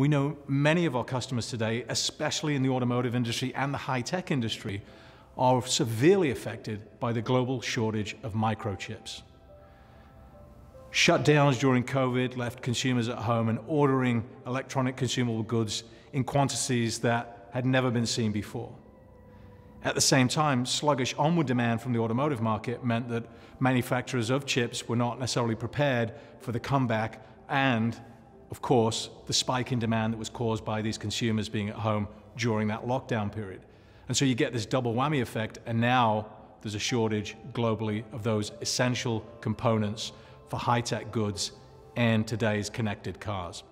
We know many of our customers today, especially in the automotive industry and the high-tech industry, are severely affected by the global shortage of microchips. Shutdowns during COVID left consumers at home and ordering electronic consumable goods in quantities that had never been seen before. At the same time, sluggish onward demand from the automotive market meant that manufacturers of chips were not necessarily prepared for the comeback and, of course, the spike in demand that was caused by these consumers being at home during that lockdown period. And so you get this double whammy effect, and now there's a shortage globally of those essential components for high-tech goods and today's connected cars.